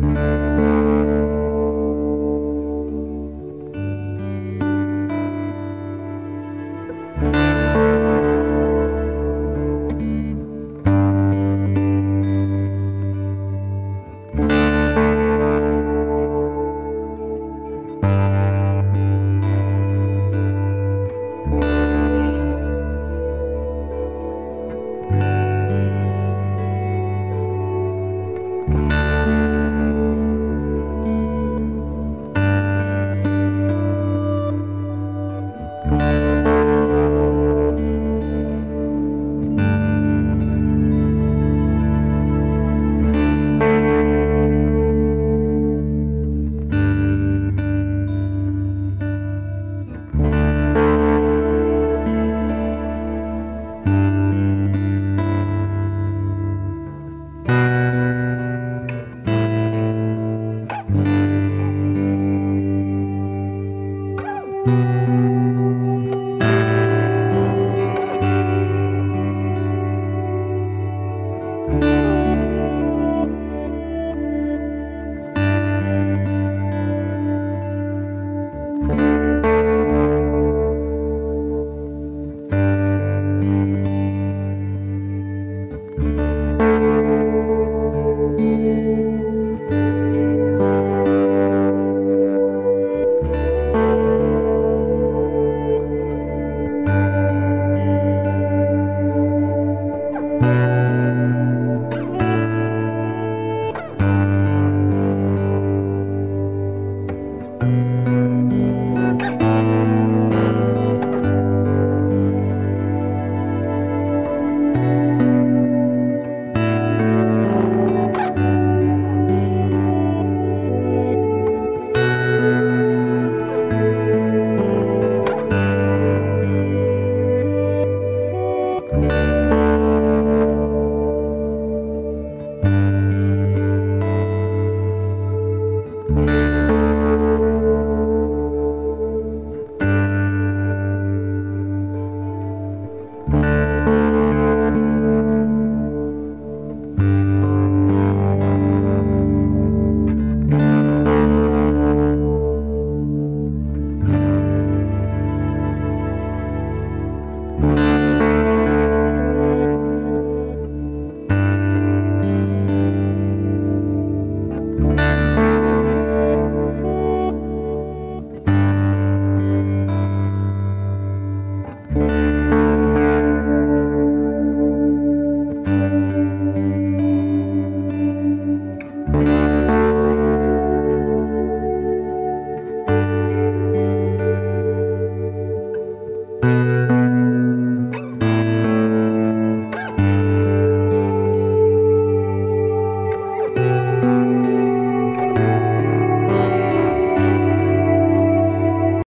Música